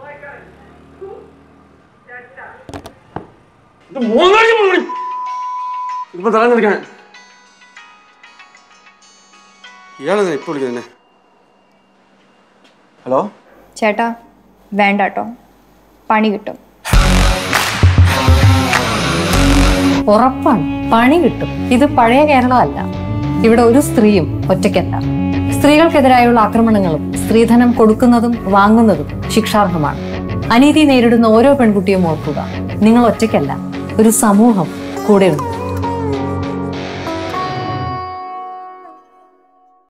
വരാൻ ഇത് മൂന്നാഴ്ച മുഴുവൻ. ഇപ്പൊ തല നിൽക്കണേ ഇയാളെന്താ ഇപ്പൊ വിളിക്കുന്നേ. ഹലോ? ചേട്ടാ വേണ്ട കേട്ടോ പണി കിട്ടും. ഉറപ്പാണ്. പണി കിട്ടും. ഇത് പഴയ കേരളമല്ല. ഇവിടെ ഒരു സ്ത്രീയും ഒറ്റയ്ക്കല്ല. സ്ത്രീകൾക്കെതിരായുള്ള ആക്രമണങ്ങളും സ്ത്രീധനം കൊടുക്കുന്നതും വാങ്ങുന്നതും ശിക്ഷാർഹമാണ്. അനീതി നേരിടുന്ന ഓരോ പെൺകുട്ടിയും ഓർക്കുക നിങ്ങൾ ഒറ്റയ്ക്കല്ല ഒരു സമൂഹം കൂടെയുണ്ട്.